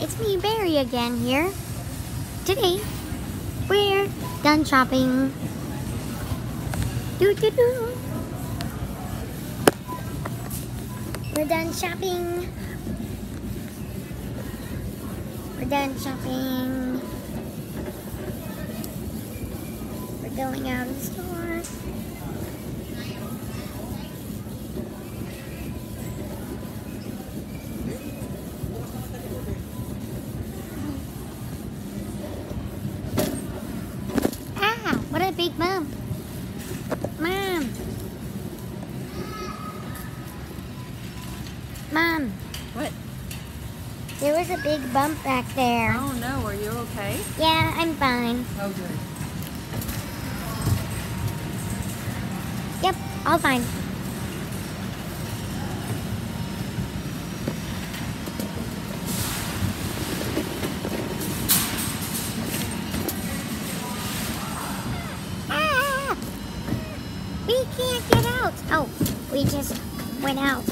it's me, Berry, again here. Today, we're done shopping. Doo doo doo. We're done shopping. We're done shopping. We're going out of the store. Big bump. Mom. Mom, What? there was a big bump back there. Oh no, are you okay? Yeah, I'm fine. Oh good. Yep, all fine. We can't get out. Oh, we just went out.